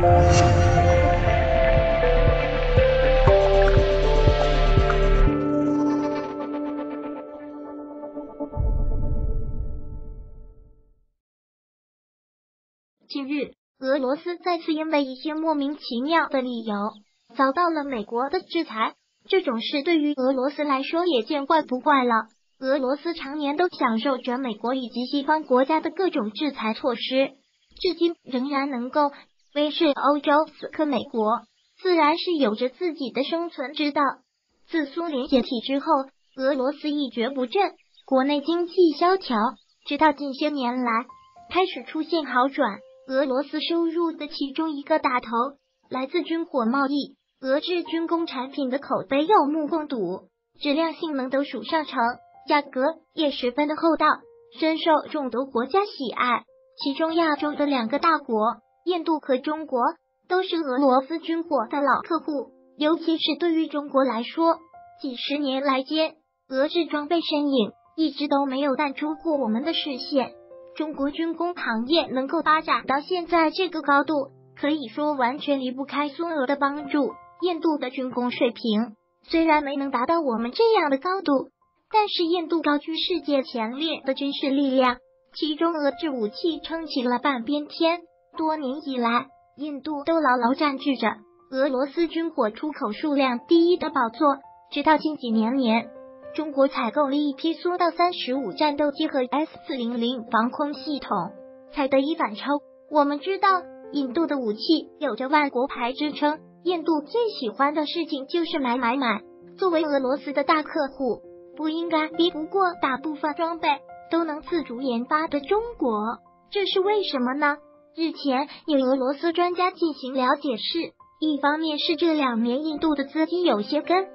近日，俄罗斯再次因为一些莫名其妙的理由遭到了美国的制裁。这种事对于俄罗斯来说也见怪不怪了。俄罗斯常年都享受着美国以及西方国家的各种制裁措施，至今仍然能够威慑欧洲、死磕美国，自然是有着自己的生存之道。自苏联解体之后，俄罗斯一蹶不振，国内经济萧条，直到近些年来开始出现好转。俄罗斯收入的其中一个大头来自军火贸易，俄制军工产品的口碑有目共睹，质量、性能都属上乘，价格也十分的厚道，深受众多国家喜爱。其中亚洲的两个大国印度和中国都是俄罗斯军火的老客户，尤其是对于中国来说，几十年来间，俄制装备身影一直都没有淡出过我们的视线。中国军工行业能够发展到现在这个高度，可以说完全离不开苏俄的帮助。印度的军工水平虽然没能达到我们这样的高度，但是印度高居世界前列的军事力量，其中俄制武器撑起了半边天。多年以来，印度都牢牢占据着俄罗斯军火出口数量第一的宝座，直到近几年年。中国采购了一批苏到三十五战斗机和 S 四零零防空系统，才得以反超。我们知道，印度的武器有着万国牌之称，印度最喜欢的事情就是买买买。作为俄罗斯的大客户，不应该比不过大部分装备都能自主研发的中国，这是为什么呢？日前有俄罗斯专家进行了解，释一方面是这两年印度的资金有些跟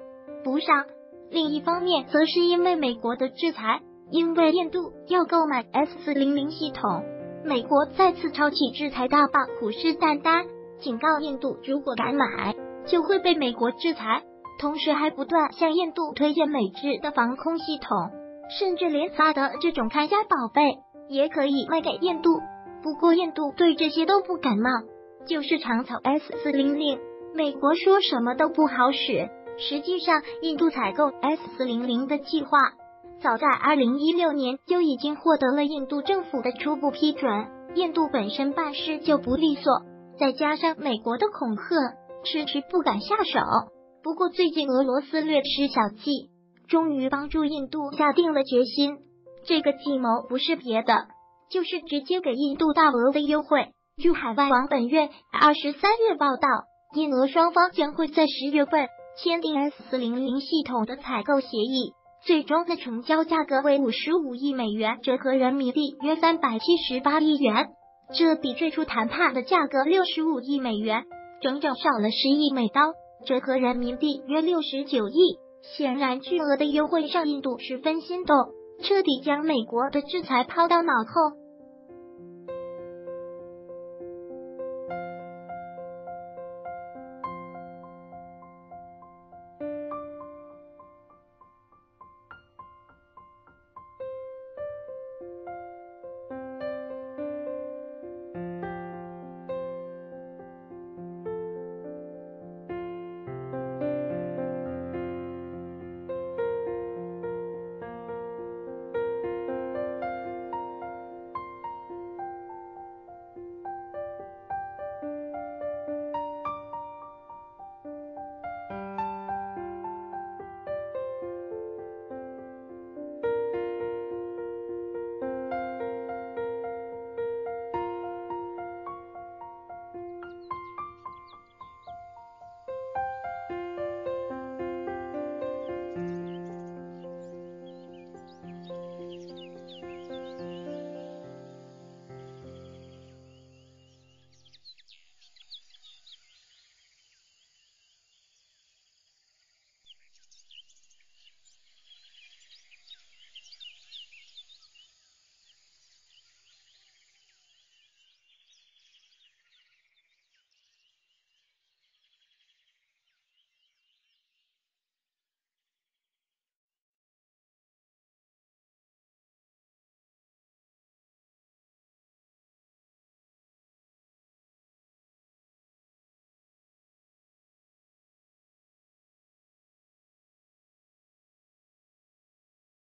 不上。另一方面，则是因为美国的制裁，因为印度要购买 S 四零零系统，美国再次抄起制裁大棒，虎视眈眈，警告印度，如果敢买，就会被美国制裁。同时，还不断向印度推荐美制的防空系统，甚至连萨德这种看家宝贝也可以卖给印度。不过，印度对这些都不感冒，就是长草 S 四零零，美国说什么都不好使。实际上，印度采购 S 四零零的计划早在二零一六年就已经获得了印度政府的初步批准。印度本身办事就不利索，再加上美国的恐吓，迟迟不敢下手。不过，最近俄罗斯略施小计，终于帮助印度下定了决心。这个计谋不是别的，就是直接给印度大额的优惠。据海外网本月二十三日报道，印俄双方将会在十月份。签订 S 四零零系统的采购协议，最终的成交价格为五十五亿美元，折合人民币约三百七十八亿元。这比最初谈判的价格六十五亿美元，整整少了十亿美刀，折合人民币约六十九亿。显然，巨额的优惠让印度十分心动，彻底将美国的制裁抛到脑后。